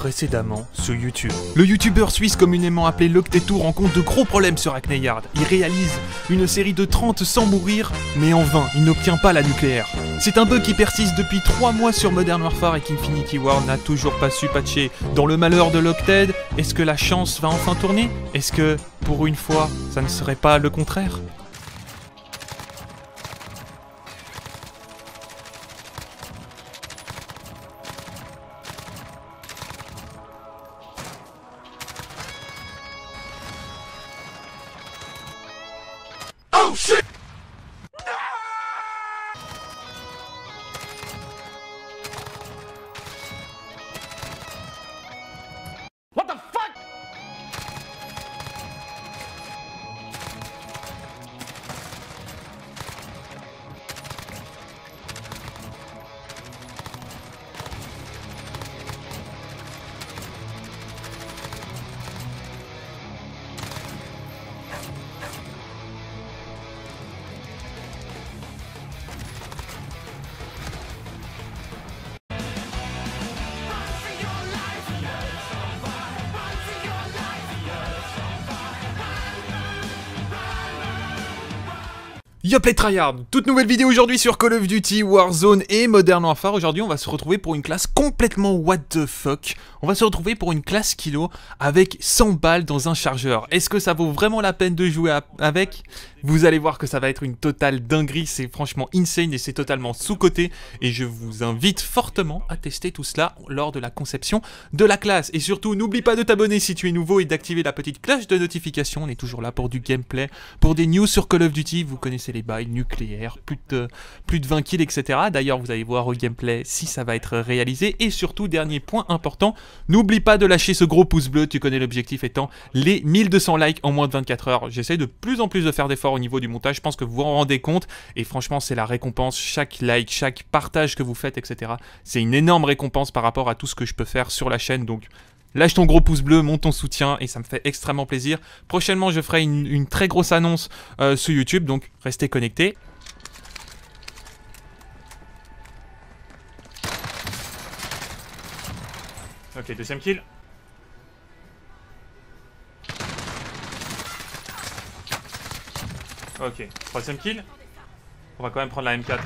Précédemment sur YouTube. Le youtubeur suisse communément appelé Locteto rencontre de gros problèmes sur Hackneyard. Il réalise une série de 30 sans mourir, mais en vain, il n'obtient pas la nucléaire. C'est un bug qui persiste depuis 3 mois sur Modern Warfare et qu'Infinity Ward n'a toujours pas su patcher. Dans le malheur de Locted, est-ce que la chance va enfin tourner? Est-ce que, pour une fois, ça ne serait pas le contraire? Oh, shit! Les tryhard Toute nouvelle vidéo aujourd'hui sur Call of Duty, Warzone et Modern Warfare. Aujourd'hui on va se retrouver pour une classe complètement what the fuck. On va se retrouver pour une classe kilo avec 100 balles dans un chargeur. Est-ce que ça vaut vraiment la peine de jouer avec? Vous allez voir que ça va être une totale dinguerie, c'est franchement insane et c'est totalement sous-coté. Et je vous invite fortement à tester tout cela lors de la conception de la classe. Et surtout n'oublie pas de t'abonner si tu es nouveau et d'activer la petite cloche de notification. On est toujours là pour du gameplay, pour des news sur Call of Duty, vous connaissez les bails nucléaires, plus de, plus de 20 kills, etc. D'ailleurs, vous allez voir au gameplay si ça va être réalisé. Et surtout, dernier point important, n'oublie pas de lâcher ce gros pouce bleu, tu connais l'objectif étant les 1200 likes en moins de 24 heures. J'essaie de plus en plus de faire d'efforts au niveau du montage, je pense que vous vous en rendez compte. Et franchement, c'est la récompense, chaque like, chaque partage que vous faites, etc. C'est une énorme récompense par rapport à tout ce que je peux faire sur la chaîne. Donc Lâche ton gros pouce bleu, monte ton soutien et ça me fait extrêmement plaisir. Prochainement, je ferai une, très grosse annonce euh, sur YouTube, donc restez connectés. Ok, deuxième kill. Ok, troisième kill. On va quand même prendre la M4.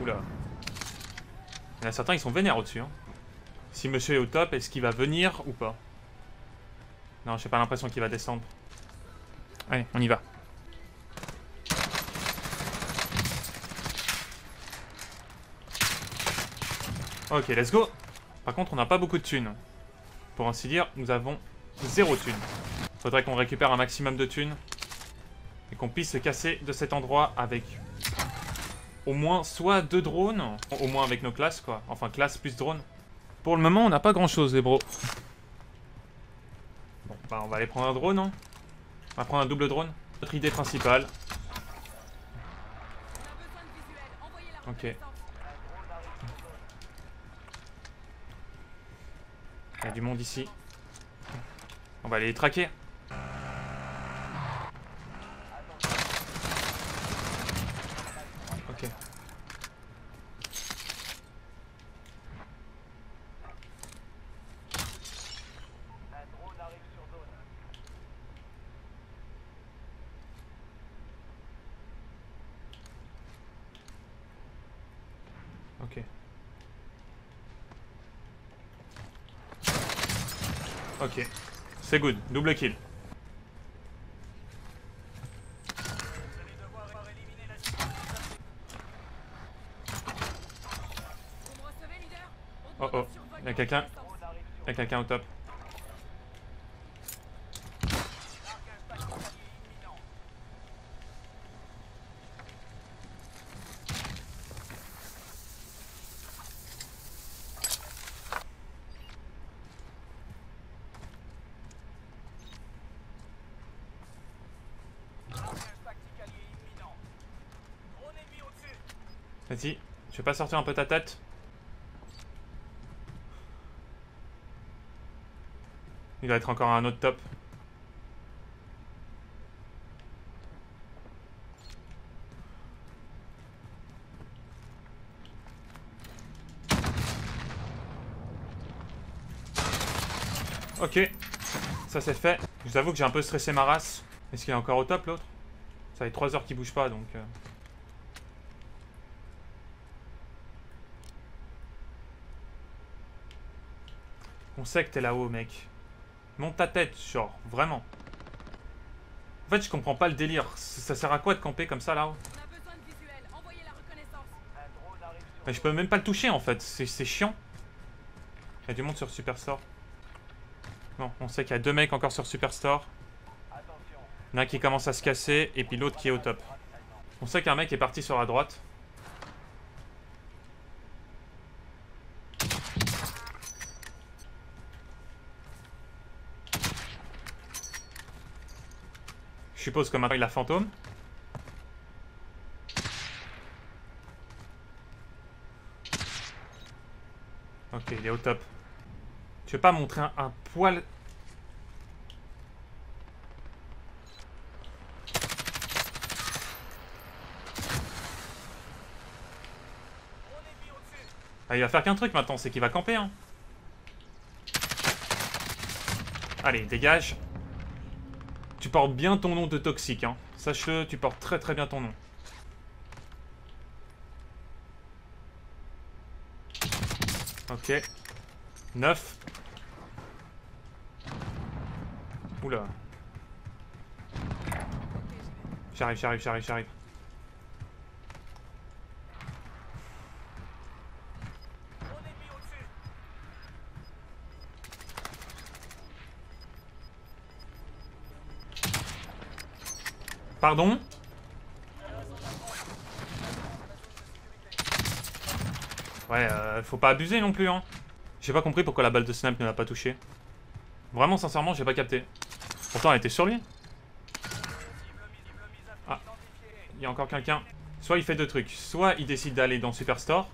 Oula. Il y en a certains, ils sont vénères au-dessus. Hein. Si monsieur est au top, est-ce qu'il va venir ou pas? Non, j'ai pas l'impression qu'il va descendre. Allez, on y va. Ok, let's go Par contre, on n'a pas beaucoup de thunes. Pour ainsi dire, nous avons zéro thunes. Faudrait qu'on récupère un maximum de thunes. Qu'on puisse se casser de cet endroit avec au moins soit deux drones, au moins avec nos classes quoi. Enfin, classe plus drone. Pour le moment, on n'a pas grand chose, les bros. Bon, bah, on va aller prendre un drone, hein. On va prendre un double drone. Notre idée principale. Ok. Il y a du monde ici. On va aller les traquer. Ok. Ok. C'est good. Double kill. Oh oh. Il y a quelqu'un? Il y a quelqu'un au top? Vas-y, tu veux pas sortir un peu ta tête Il va être encore un autre top. Ok. Ça c'est fait. Je vous avoue que j'ai un peu stressé ma race. Est-ce qu'il est encore au top l'autre? Ça fait 3 heures qu'il bouge pas donc... Euh... On sait que t'es là-haut mec. Monte ta tête, genre, vraiment. En fait, je comprends pas le délire. Ça sert à quoi de camper comme ça là-haut? Mais je peux même pas le toucher en fait, c'est chiant. Il y a du monde sur Superstore. Bon, on sait qu'il y a deux mecs encore sur Superstore. Il y en a un qui commence à se casser et puis l'autre qui est au top. On sait qu'un mec est parti sur la droite. Je suppose que maintenant il a fantôme. Ok, il est au top. Tu veux pas montrer un, poil... Ah, il va faire qu'un truc maintenant, c'est qu'il va camper, hein. Allez, dégage. Portes bien ton nom de toxique, hein. Sache-le, tu portes très très bien ton nom. Ok. 9. Oula. J'arrive, j'arrive, j'arrive, j'arrive. Pardon Ouais, euh, faut pas abuser non plus, hein. J'ai pas compris pourquoi la balle de snap ne l'a pas touché. Vraiment, sincèrement, j'ai pas capté. Pourtant, elle était sur lui. Ah. Il y a encore quelqu'un. Soit il fait deux trucs. Soit il décide d'aller dans Superstore.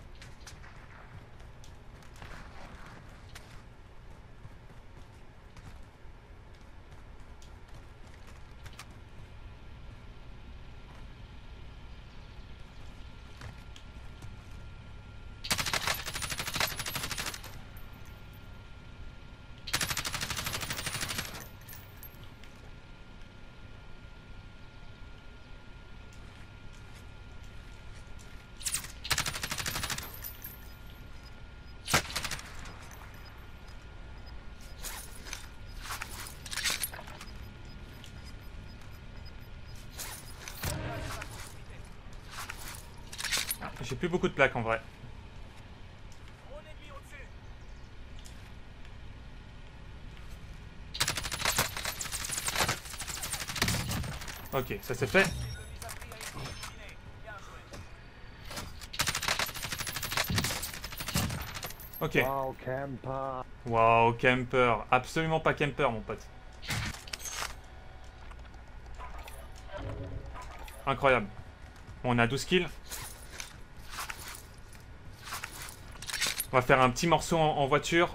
J'ai plus beaucoup de plaques en vrai. Ok, ça c'est fait. Ok. Wow, camper. Wow, camper. Absolument pas camper, mon pote. Incroyable. on a 12 kills. On va faire un petit morceau en, voiture.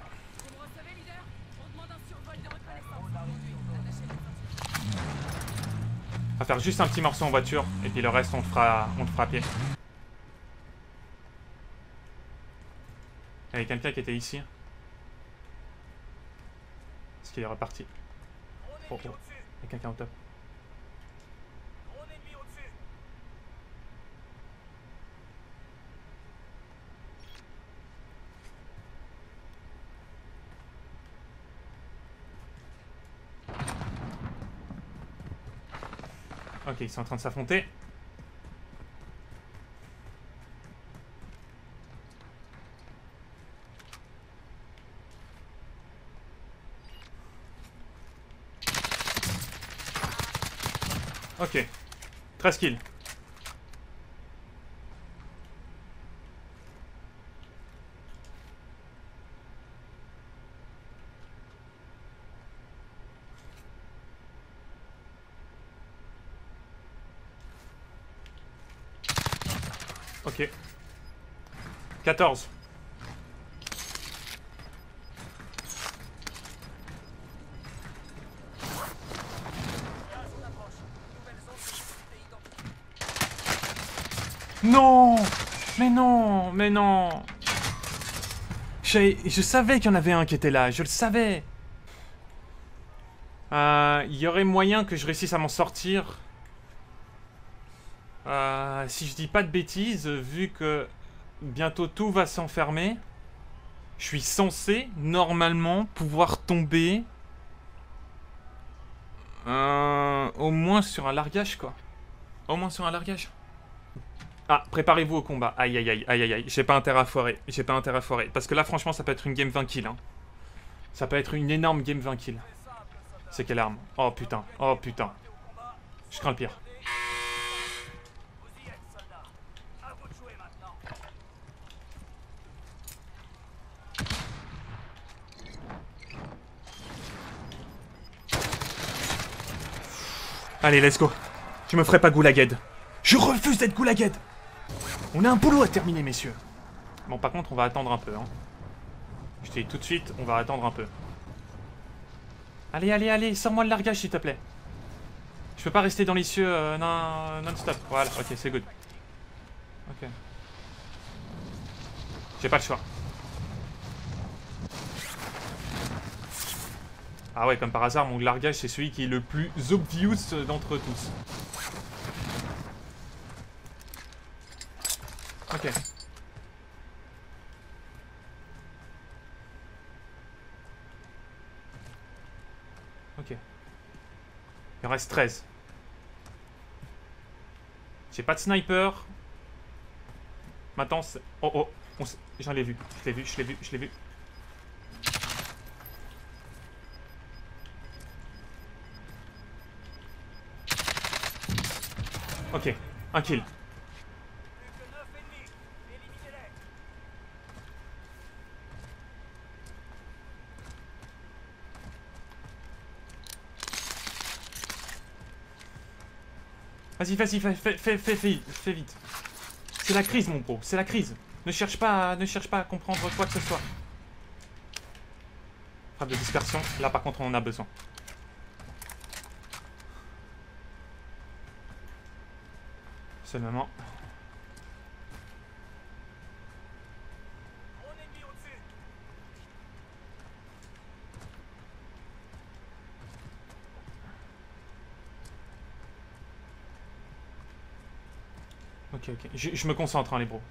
On va faire juste un petit morceau en voiture et puis le reste on le fera, on le fera à pied. Il y avait quelqu'un qui était ici. Est-ce qu'il est reparti? Oh, oh. Il y a quelqu'un au top. Ok, ils sont en train de s'affronter. Ok. 13 kills. Ok. 14. Non Mais non Mais non Je savais qu'il y en avait un qui était là, je le savais Euh, Il y aurait moyen que je réussisse à m'en sortir. Euh, si je dis pas de bêtises, vu que bientôt tout va s'enfermer, je suis censé, normalement, pouvoir tomber euh, au moins sur un largage, quoi. Au moins sur un largage. Ah, préparez-vous au combat. Aïe, aïe, aïe, aïe, aïe. J'ai pas intérêt à foirer. J'ai pas intérêt à foirer. Parce que là, franchement, ça peut être une game 20 kills. Hein. Ça peut être une énorme game 20 kills. C'est quelle arme? Oh putain, oh putain. Je crains le pire. Allez, let's go. Je me ferai pas goulagued. Je refuse d'être goulagued. On a un boulot à terminer, messieurs. Bon, par contre, on va attendre un peu. Hein. Je te dis tout de suite, on va attendre un peu. Allez, allez, allez, sors-moi le largage, s'il te plaît. Je peux pas rester dans les cieux euh, non-stop. voilà, ok, c'est good. Ok. J'ai pas le choix. Ah ouais, comme par hasard, mon largage, c'est celui qui est le plus obvious d'entre tous. Ok. Ok. Il en reste 13. J'ai pas de sniper. Maintenant, c'est... Oh, oh. J'en ai vu. Je l'ai vu, je l'ai vu, je l'ai vu. Ok, un kill. Vas-y, vas-y, fais, fais, fais, fais, vite. C'est la crise, mon bro, c'est la crise. Ne cherche pas, à, ne cherche pas à comprendre quoi que ce soit. Frappe de dispersion, là par contre on en a besoin. Moment. Ok, ok. Je, je me concentre, hein, les bros.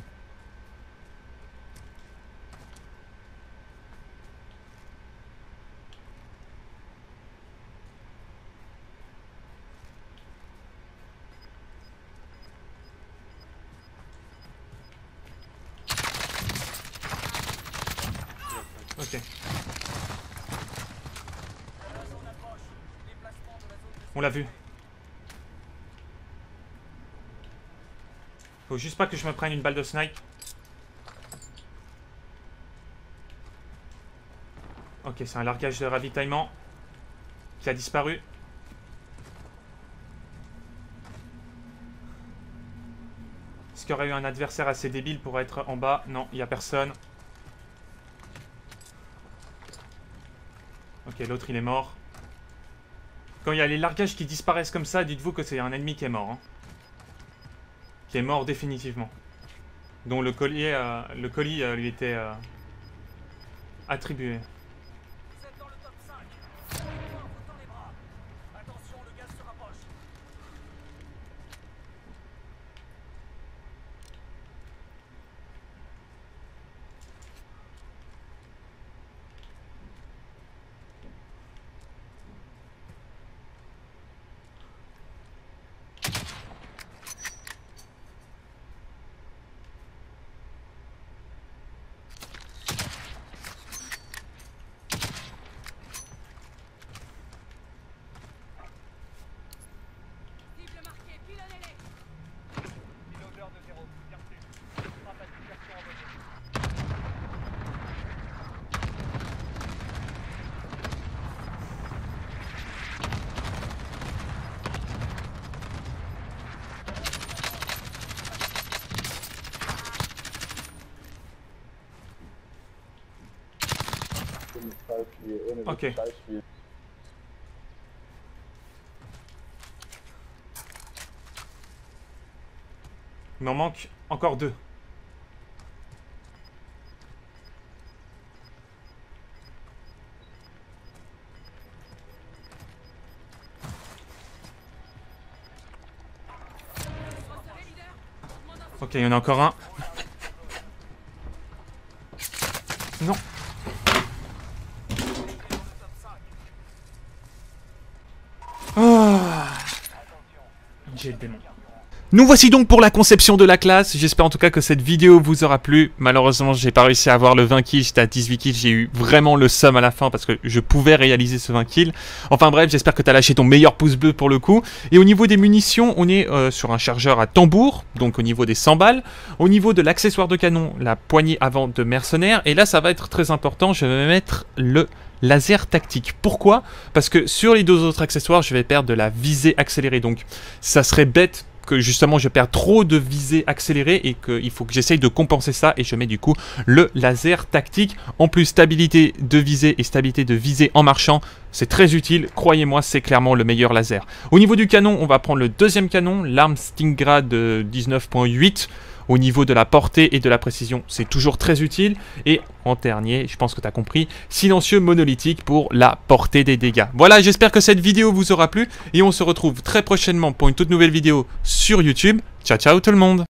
Ok. On l'a vu. Faut juste pas que je me prenne une balle de snipe. Ok, c'est un largage de ravitaillement qui a disparu. Est-ce qu'il y aurait eu un adversaire assez débile pour être en bas? Non, il n'y a personne. Ok, l'autre il est mort. Quand il y a les largages qui disparaissent comme ça, dites-vous que c'est un ennemi qui est mort. Hein. Qui est mort définitivement. Dont le collier, euh, le colis euh, lui était euh, attribué. Ok. Il m'en manque encore deux. Ok, il y en a encore un. Non Nous voici donc pour la conception de la classe. J'espère en tout cas que cette vidéo vous aura plu. Malheureusement, j'ai pas réussi à avoir le 20 kills. J'étais à 18 kills. J'ai eu vraiment le seum à la fin parce que je pouvais réaliser ce 20 kills. Enfin bref, j'espère que tu as lâché ton meilleur pouce bleu pour le coup. Et au niveau des munitions, on est euh, sur un chargeur à tambour, donc au niveau des 100 balles. Au niveau de l'accessoire de canon, la poignée avant de mercenaire. Et là, ça va être très important. Je vais mettre le laser tactique. Pourquoi? Parce que sur les deux autres accessoires, je vais perdre de la visée accélérée. Donc ça serait bête que justement je perds trop de visée accélérée et qu'il faut que j'essaye de compenser ça et je mets du coup le laser tactique. En plus stabilité de visée et stabilité de visée en marchant, c'est très utile, croyez-moi c'est clairement le meilleur laser. Au niveau du canon, on va prendre le deuxième canon, l'arme Stingrad 19.8 au niveau de la portée et de la précision, c'est toujours très utile. Et en dernier, je pense que tu as compris, silencieux monolithique pour la portée des dégâts. Voilà, j'espère que cette vidéo vous aura plu et on se retrouve très prochainement pour une toute nouvelle vidéo sur YouTube. Ciao ciao tout le monde